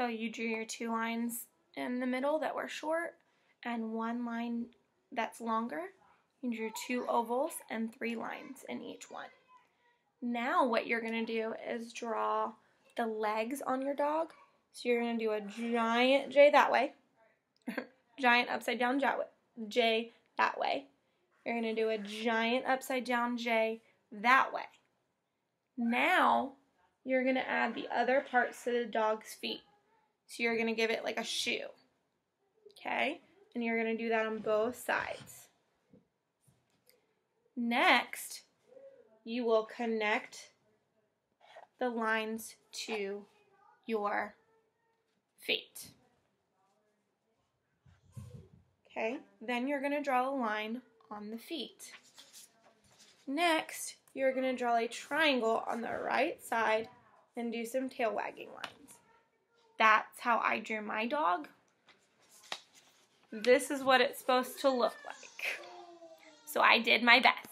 So you drew your two lines in the middle that were short and one line that's longer. You drew two ovals and three lines in each one. Now what you're going to do is draw the legs on your dog. So you're going to do a giant J that way, giant upside down J that way. You're going to do a giant upside down J that way. Now you're going to add the other parts to the dog's feet. So you're going to give it like a shoe. Okay? And you're going to do that on both sides. Next, you will connect the lines to your feet. Okay, then you're going to draw a line on the feet. Next, you're going to draw a triangle on the right side and do some tail wagging lines. That's how I drew my dog. This is what it's supposed to look like. So I did my best.